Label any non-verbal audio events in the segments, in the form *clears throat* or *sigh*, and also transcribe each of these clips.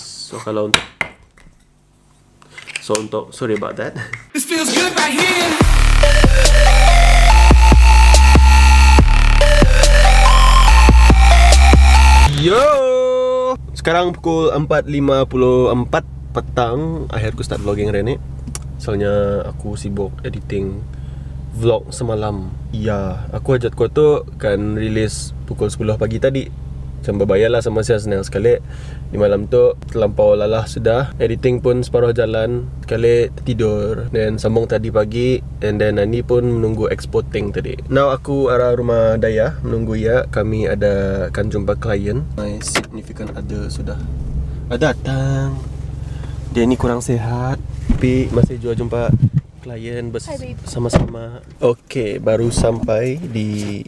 So kalau untuk So untuk sorry about that. *laughs* This feels good right here. Yo. Sekarang pukul 4.54 petang Akhirnya aku start vlogging hari ni Soalnya aku sibuk editing vlog semalam Ya, aku ajak kau tu kan release pukul 10 pagi tadi Macam berbayar lah sama saya senang sekali. Di malam tu terlampau lalah sudah. Editing pun separuh jalan Sekali tidur Dan sambung tadi pagi And then Nani pun menunggu exporting tadi. Now aku arah rumah Daya Menunggu ya Kami ada akan jumpa klien My significant other sudah Ada datang. Dia ni kurang sehat. Tapi masih jua jumpa klien bers- sama-sama. Okay, baru sampai di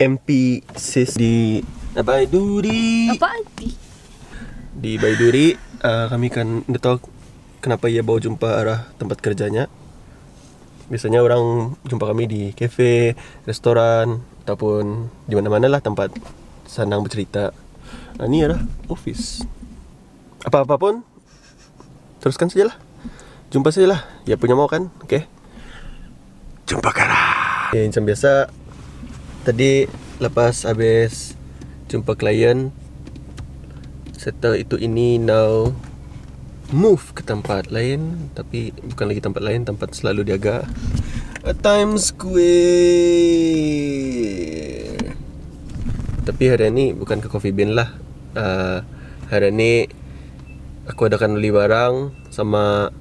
MP Sis di Baiduri Apa anti? Di Baiduri uh, Kami kan tahu Kenapa ia bawa jumpa arah tempat kerjanya. Biasanya orang jumpa kami di kafe, restoran Ataupun di mana-mana lah tempat senang bercerita. Nah, Ini adalah office Apa-apa pun Teruskan sajalah. Jumpa sajalah. Ya punya mau kan? Okay Jumpa kara okay, Macam biasa Tadi Lepas habis Jumpa klien. Settle itu ini Now. Move ke tempat lain Tapi Bukan lagi tempat lain Tempat selalu diaga. A Times Square. Tapi hari ni Bukan ke Coffee Bean lah. Uh, Hari ni Aku adakan beli barang Sama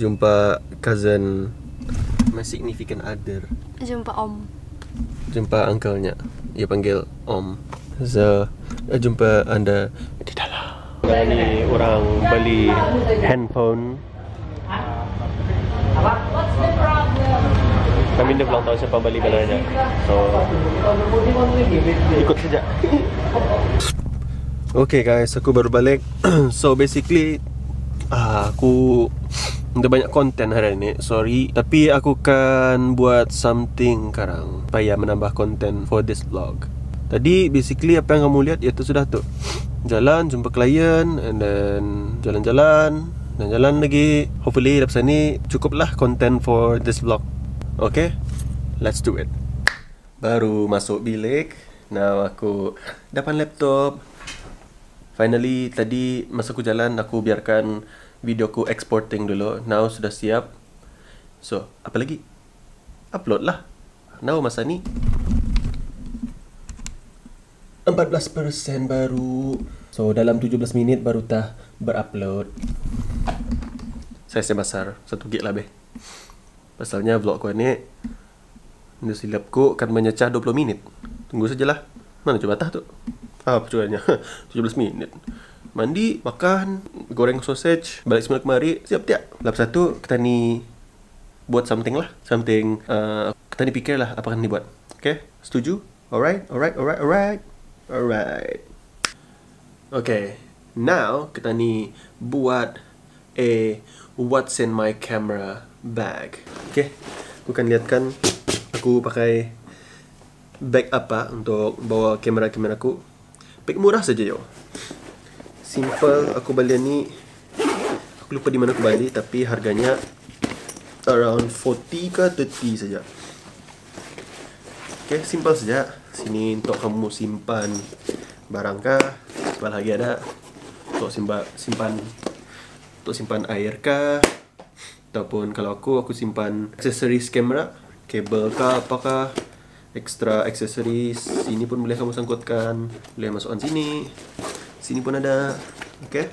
Jumpa cousin My significant other. Jumpa Om. Jumpa uncle-nya. Dia panggil Om So eh, Jumpa anda Di dalam. Ni orang beli handphone. Kami dia belum tahu siapa beli benarnya So Ikut saja. Okay guys, aku baru balik. *clears throat* So basically uh, Aku Ada banyak konten hari ni Sorry. Tapi aku akan buat something sekarang Supaya menambah konten for this vlog Tadi basically apa yang kamu lihat Itu sudah tu Jalan jumpa klien And then Jalan-jalan Dan jalan lagi Hopefully lepas ni Cukuplah konten for this vlog Okay Let's do it Baru masuk bilik Now aku Depan laptop Finally tadi masa aku jalan aku biarkan video aku exporting dulu. Now sudah siap. So, apa lagi? Upload lah. Now masa ni 14% baru. So, dalam 17 minit baru tah berupload. Saya saya besar. 1 gig lah beh. Pasalnya vlog ku ni Dia silap ku akan menyecah 20 minit. Tunggu sajalah. Mana coba tah tu? Apa cuanya? 17 minit. Mandi, makan, goreng sausage, balik semula kemari, siap tiap. Lepas satu, kita ni buat something lah. Something, uh, kita ni fikir lah apa akan dibuat. Okay? Setuju? Alright, alright, alright, alright. Alright. Okay. Now, kita ni buat a what's in my camera bag. Okay? Aku akan lihatkan aku pakai bag apa untuk bawa kamera-kamera aku. Bag murah saja yo. Simple aku beli ni aku lupa di mana aku beli tapi harganya around 40 ke 30 saja. Okay, simple saja. Sini untuk kamu simpan barang kah? Sebelah lagi ada? Untuk simpan simpan untuk simpan air kah? Ataupun kalau aku aku simpan aksesoris kamera, kabel kah? Apakah extra accessories? Sini pun boleh kamu sangkutkan. Boleh masukkan sini. Sini pun ada. Okay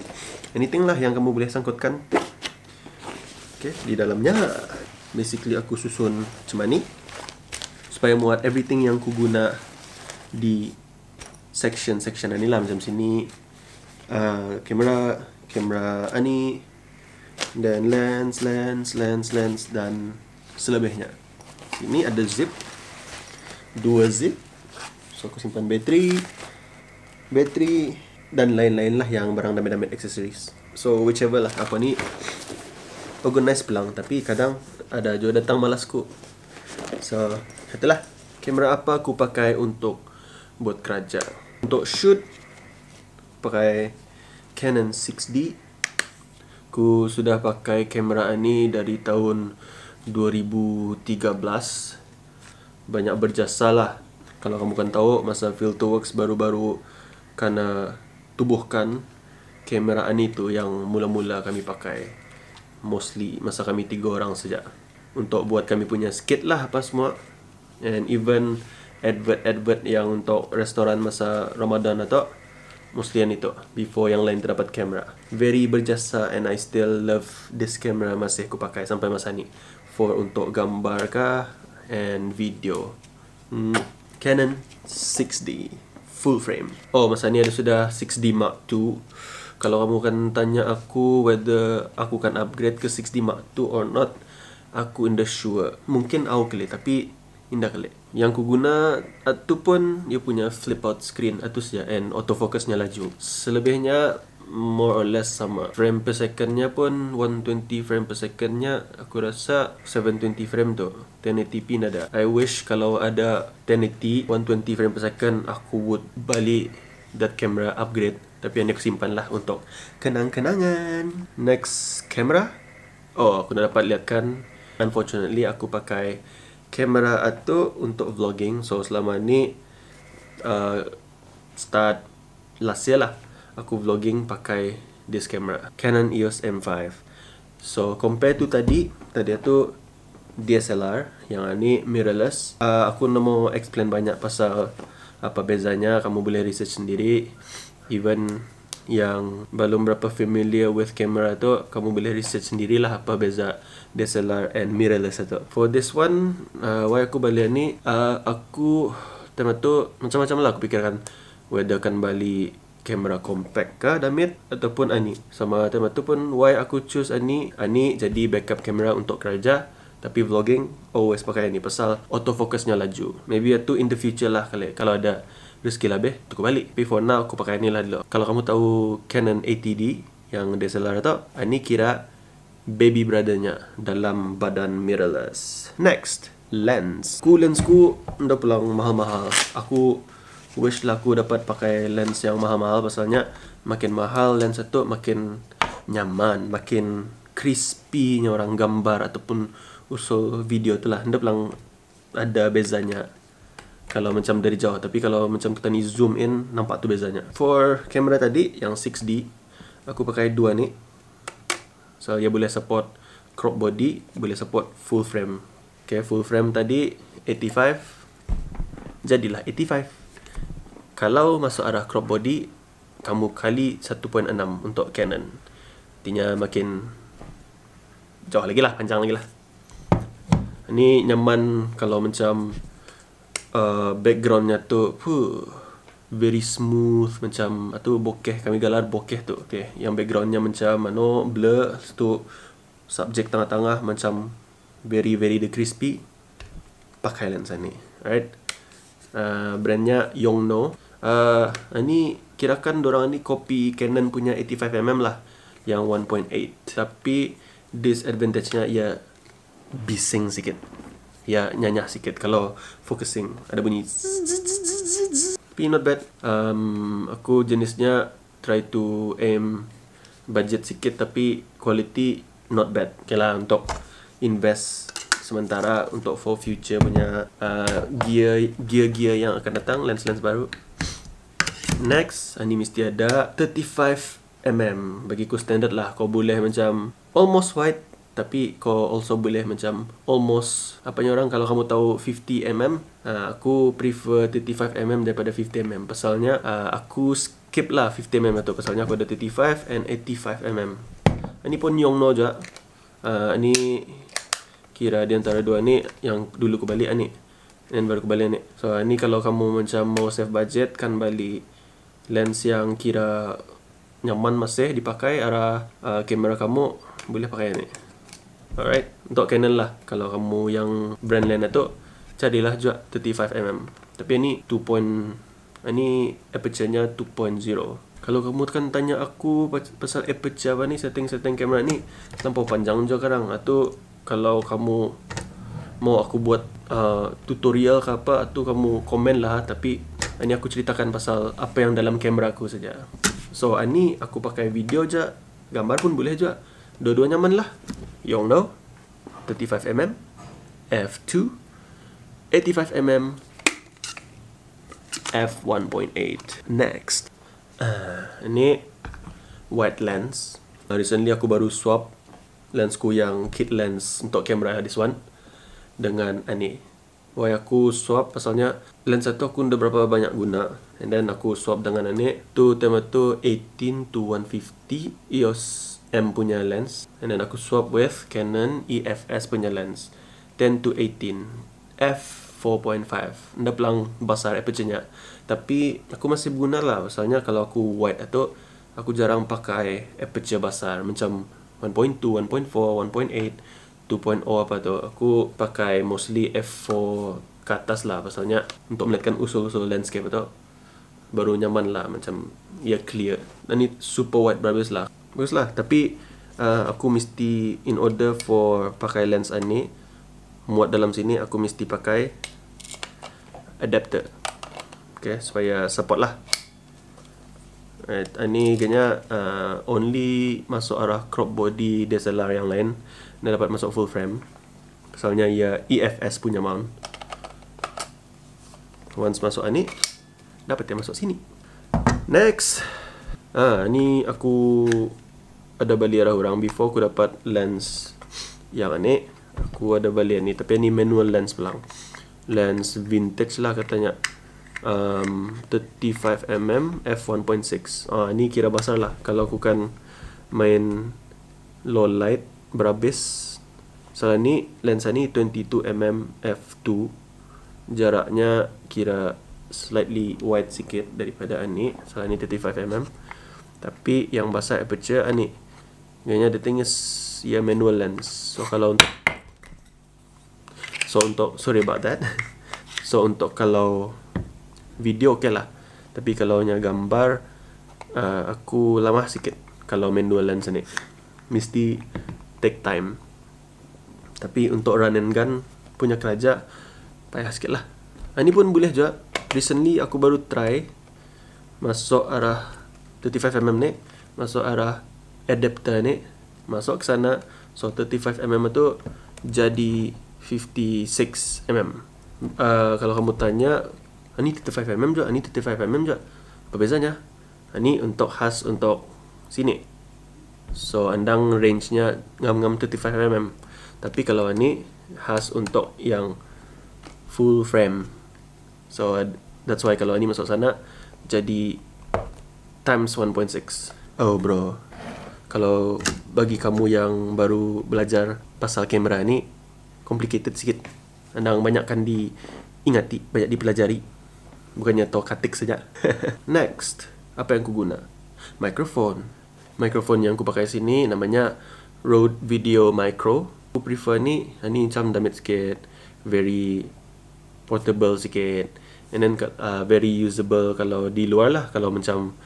anything lah yang kamu boleh sangkutkan. Okay di dalamnya. Basically aku susun macam ni. Supaya muat everything yang ku guna di section section ni lah macam sini. Uh, kamera kamera ani dan lens lens lens lens dan selebihnya. Sini ada zip dua zip. So aku simpan bateri bateri dan lain-lain lah yang barang damit-damit accessories. So whichever lah apa ni organize pelang. Tapi kadang ada juga datang malasku so itulah kamera apa aku pakai untuk buat kerja untuk shoot pakai Canon 6D. Aku sudah pakai kamera ni dari tahun 2013. Banyak berjasa lah. Kalau kamu kan tahu masa Filterworks baru-baru karena tubuhkan kamera ni tu yang mula-mula kami pakai. Mostly masa kami tiga orang saja. Untuk buat kami punya skit lah apa semua. And even advert-advert yang untuk restoran masa Ramadan atau mostly yang itu before yang lain terdapat kamera. Very berjasa and I still love this camera masih aku pakai sampai masa ni. For untuk gambar kah and video. Hmm, Canon 6D full frame. Oh masa ni ada sudah 6D Mark II kalau kamu kan tanya aku whether aku kan upgrade ke 6D Mark II or not aku in the sure. Mungkin aku kali tapi indah kali yang ku guna itu pun dia punya flip out screen itu saja and autofocusnya laju. Selebihnya more or less sama. Frame per secondnya pun 120 frame per secondnya aku rasa 720 frame tu. 1080p nada. I wish kalau ada 1080 120 frame per second aku would balik that camera upgrade. Tapi yang aku simpan lah untuk kenang-kenangan. Next camera? Oh aku dah dapat lihatkan. Unfortunately aku pakai kamera itu untuk vlogging. So selama ni uh, start last year lah aku vlogging pakai this camera Canon EOS M5 so compare tu tadi tadi tu DSLR yang ni mirrorless. Uh, aku nak mau explain banyak pasal apa bezanya kamu boleh research sendiri. Even yang belum berapa familiar with camera tu kamu boleh research sendirilah apa beza DSLR and mirrorless itu. For this one, uh, why aku balik ni, uh, aku tema tu macam-macam lah aku fikirkan whether kan balik kamera compact ke damit ataupun ani. Sama tema tu pun why aku choose ani, ani jadi backup kamera untuk kerja tapi vlogging always pakai ni pasal autofocusnya laju. Maybe itu in the future lah kali kalau ada rezeki lebih tu aku balik. Before now aku pakai ni lah dulu. Kalau kamu tahu Canon ATD yang DSLR tu, ini kira baby brothernya dalam badan mirrorless. Next, lens. Ku lens ku dah pulang mahal-mahal. Aku wish lah aku dapat pakai lens yang mahal-mahal pasalnya makin mahal lens itu makin nyaman, makin crispy nya orang gambar ataupun usul video tu lah. Dah pulang ada bezanya kalau macam dari jauh tapi kalau macam kita ni zoom in nampak tu bezanya for kamera tadi yang 6D aku pakai dua ni So dia boleh support crop body, boleh support full frame. Okay, full frame tadi 85. Jadilah 85. Kalau masuk arah crop body, kamu kali 1.6 untuk Canon. Artinya makin jauh lagi lah, panjang lagi lah. Ini nyaman kalau macam uh, backgroundnya tu, puh, very smooth macam atau bokeh kami galar bokeh tu okey yang backgroundnya macam mano blur tu subjek tengah-tengah macam very very the crispy pakai lensa ni right uh, brandnya Yongno uh, ini kirakan orang ni copy Canon punya 85mm lah yang 1.8 tapi disadvantage-nya ia bising sikit ya nyanyah sikit. Kalau focusing ada bunyi. Tapi not bad. Um, Aku jenisnya Try to aim Budget sikit Tapi Quality Not bad. Okay lah untuk Invest Sementara Untuk for future punya uh, Gear Gear-gear yang akan datang Lens-lens baru. Next Ini mesti ada 35mm Bagiku standard lah. Kau boleh macam Almost white tapi kau also boleh macam almost apa ni orang kalau kamu tahu 50mm uh, aku prefer 35mm daripada 50mm pasalnya uh, aku skip lah 50mm tu. Pasalnya aku ada 35 and 85mm ini pun Yongno juga. Uh, ini kira di antara dua ni yang dulu aku balik ni. Dan baru aku balik ni. So ini kalau kamu macam mau save budget kan balik lens yang kira nyaman masih dipakai arah uh, kamera kamu boleh pakai ni Alright, untuk Canon lah. Kalau kamu yang brand lain tu, carilah juga 35mm. Tapi ini 2. Ini aperture-nya 2.0. Kalau kamu kan tanya aku pasal aperture apa ni, setting-setting kamera ni, terlampau panjang je sekarang. Atau kalau kamu mau aku buat uh, tutorial ke apa, atau kamu komen lah. Tapi ini aku ceritakan pasal apa yang dalam kamera aku saja. So ani aku pakai video je, gambar pun boleh je. Dua-dua nyaman lah. You know, 35mm, f2, 85mm, f1.8. Next, uh, ini wide lens. Uh, recently aku baru swap lensku yang kit lens untuk kamera this one dengan ini. Why aku swap? Pasalnya lens satu aku udah berapa banyak guna. And then aku swap dengan ini tu tema tu 18 to 150 EOS M punya lens and then aku swap with Canon EFS punya lens 10 to 18 f 4.5 Nda pelang besar aperture-nya Tapi aku masih guna lah. Misalnya kalau aku wide atau Aku jarang pakai aperture besar Macam 1.2, 1.4, 1.8 2.0 apa tu Aku pakai mostly f4 ke atas lah. Pasalnya untuk melihatkan usul-usul landscape tu Baru nyaman lah. Macam Ya clear. Dan ni super wide bagus lah Bagus lah. Tapi uh, aku mesti in order for pakai lens ni muat dalam sini aku mesti pakai adapter. Okay, supaya support lah. Right. ini kayaknya uh, only masuk arah crop body DSLR yang lain dan dapat masuk full frame. Pasalnya ia EFS punya mount. Once masuk ni dapat dia masuk sini. Next. Ah ni aku ada balik arah orang. Before aku dapat lens yang ni aku ada balik ni. Tapi ni manual lens pelang lens vintage lah katanya. Um, 35mm f1.6 ah ni kira besar lah. Kalau aku kan main low light berhabis. Salah ni lensa ni 22mm f2 jaraknya kira slightly wide sikit daripada ni. Salah ni 35mm tapi yang besar aperture ni Kayaknya the thing is ia manual lens so kalau untuk So untuk sorry about that. *laughs* So untuk kalau video okey lah. Tapi kalau nya gambar uh, aku lama sikit kalau manual lens ni. Mesti take time. Tapi untuk run and gun punya kerja payah sikit lah. Ini pun boleh juga. Recently aku baru try masuk arah 35mm ni. Masuk arah adapter ni. Masuk ke sana. So 35mm tu jadi 56 mm. Uh, kalau kamu tanya, ini 35 mm juga, ini 35 mm juga. Apa bezanya? Ini untuk khas untuk sini. So, andang range-nya ngam-ngam 35 mm. Tapi kalau ini khas untuk yang full frame. So, that's why kalau ini masuk sana, jadi times 1.6. Oh bro, kalau bagi kamu yang baru belajar pasal kamera ni, complicated sikit. Andang banyakkan diingati, banyak dipelajari. Bukannya tahu katik saja. *laughs* Next, apa yang aku guna? Microphone. Microphone yang aku pakai sini namanya Rode Video Micro. Aku prefer ni, ni macam damit sikit. Very portable sikit. And then uh, very usable kalau di luar lah. Kalau macam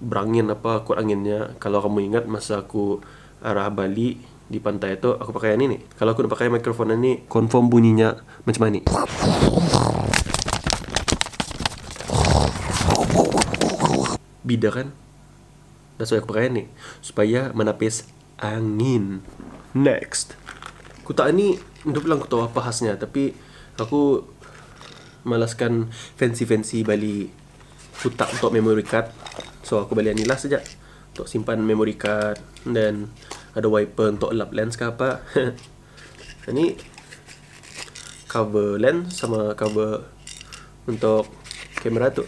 berangin apa, kuat anginnya. Kalau kamu ingat masa aku arah Bali, di pantai itu aku pakai yang ini. Kalau aku nak pakai mikrofon ini confirm bunyinya macam ini bida kan? Why aku pakai ini supaya menapis angin. Next. Aku tak ini untuk bilang aku tahu apa khasnya tapi aku malaskan fancy-fancy bali putak untuk memory card so aku balik ni lah saja untuk simpan memory card dan ada wiper untuk lap lens ke apa. *laughs* Ini cover lens sama cover untuk kamera tu.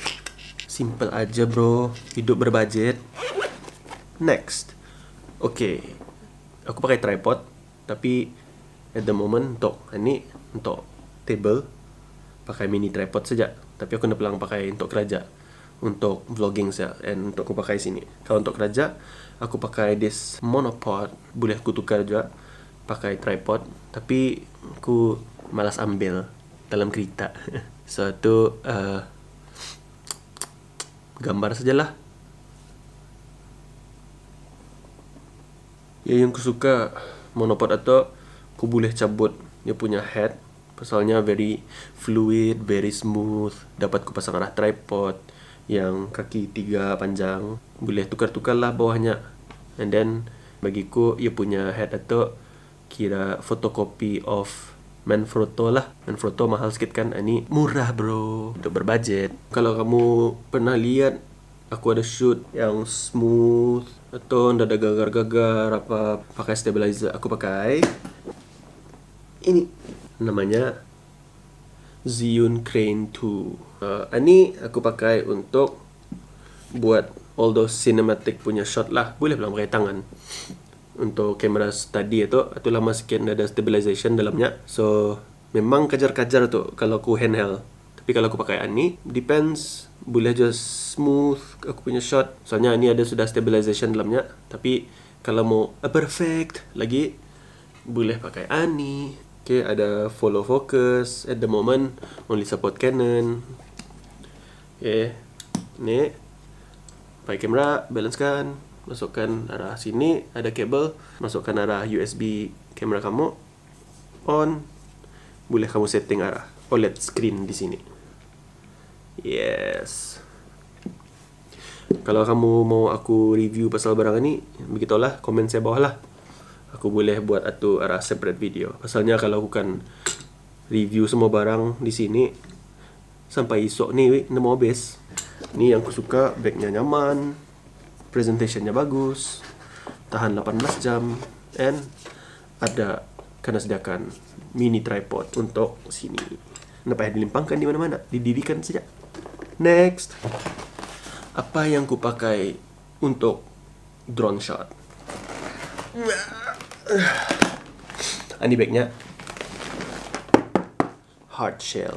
Simple aja bro. Hidup berbudget next. Okay. Aku pakai tripod tapi at the moment untuk ini untuk table pakai mini tripod saja tapi aku nak pelang pakai untuk kerja untuk vlogging saja and untuk aku pakai sini. Kalau untuk kerja aku pakai this monopod. Boleh aku tukar juga pakai tripod. Tapi aku malas ambil dalam kereta. *laughs* So tu uh, gambar sajalah. Ya yang aku suka monopod atau aku boleh cabut dia punya head. Pasalnya very fluid very smooth. Dapat ku pasang arah tripod yang kaki tiga panjang boleh tukar-tukar lah bawahnya. And then bagiku ia punya head atau kira fotokopi of Manfrotto lah. Manfrotto mahal sikit kan? Ini murah bro. Untuk berbudget Kalau kamu pernah lihat Aku ada shoot yang smooth Atau ada gagar-gagar Apa Pakai stabilizer Aku pakai. Ini. Namanya Zhiyun Crane 2 uh, Ini aku pakai untuk Buat all those cinematic punya shot lah. Boleh pula pakai tangan untuk kamera tadi itu itu lama sikit ada stabilization dalamnya. So memang kajar-kajar tu kalau aku handheld. Tapi kalau aku pakai ani depends. Boleh just smooth aku punya shot. Soalnya ni ada sudah stabilization dalamnya. Tapi kalau mau perfect lagi boleh pakai ani okay ada follow focus. At the moment only support Canon. Okay ni. Pakai kamera balance kan masukkan arah sini ada kabel. Masukkan arah USB kamera kamu. On. Boleh kamu setting arah. OLED screen di sini. Yes. Kalau kamu mau aku review pasal barang ini begitulah. Komen saya bawah lah aku boleh buat atu arah separate video pasalnya kalau aku kan review semua barang di sini sampai esok ni weh, mau habis ni yang aku suka bagnya nyaman presentationnya bagus, tahan 18 jam, and ada kena sediakan mini tripod untuk sini. Tidak payah dilimpangkan di mana-mana, didirikan saja. Next, apa yang ku pakai untuk drone shot? Ini bagnya hard shell.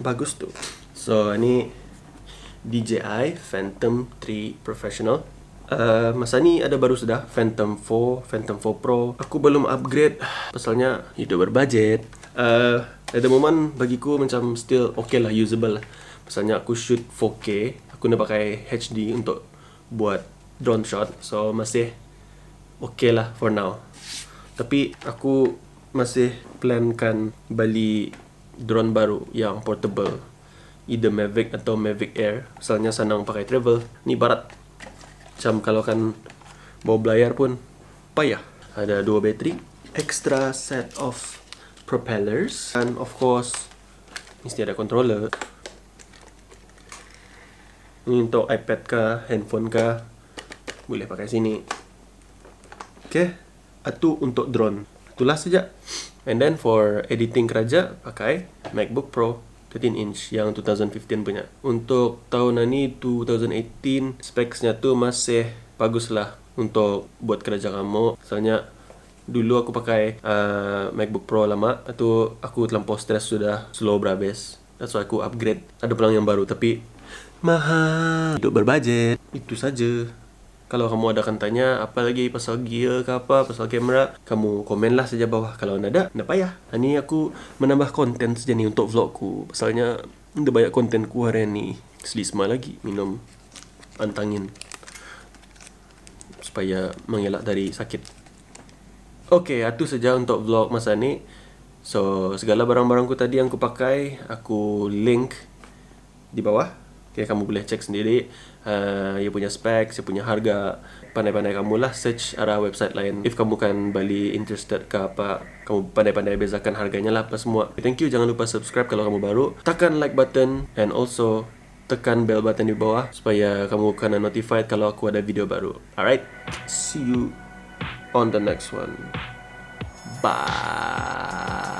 Bagus tuh. So, ini DJI Phantom 3 Professional. Uh, masa ni ada baru sudah Phantom 4, Phantom 4 Pro. Aku belum upgrade pasalnya hidup berbudget. Uh, at the moment bagiku macam still okay lah usable. Pasalnya aku shoot 4K, aku nak pakai HD untuk buat drone shot. So masih okay lah for now. Tapi aku masih plankan beli drone baru yang portable. Either Mavic atau Mavic Air. Misalnya senang pakai travel. Ni barat. Macam kalau kan bawa belayar pun payah. Ada dua bateri extra set of propellers and of course mesti ada controller. Ni untuk iPad ke handphone ke boleh pakai sini ok itu untuk drone itulah saja and then for editing keraja pakai MacBook Pro 13 inch yang 2015 punya. Untuk tahun ini 2018 specsnya tu masih bagus lah untuk buat kerja kamu. Misalnya dulu aku pakai uh, MacBook Pro lama, itu aku terlampau stress sudah slow berhabis. That's why aku upgrade. Ada pulang yang baru tapi mahal. Hidup berbudget. Itu saja. Kalau kamu ada akan tanya apa lagi pasal gear ke apa, pasal kamera, kamu komenlah saja bawah. Kalau ada, tak payah. Ini aku menambah konten saja ni untuk vlogku. Pasalnya ada banyak konten ku hari ni. Selisma lagi minum antangin. Supaya mengelak dari sakit. Okey, itu saja untuk vlog masa ni. So, segala barang-barangku tadi yang aku pakai, aku link di bawah. Okay, kamu boleh cek sendiri uh, Ia punya spek, ia punya harga Pandai-pandai kamu lah search arah website lain. If kamu kan beli interested ke apa Kamu pandai-pandai bezakan harganya lah apa semua. Thank you, jangan lupa subscribe kalau kamu baru. Tekan like button and also Tekan bell button di bawah Supaya kamu kena notified kalau aku ada video baru. Alright, see you on the next one. Bye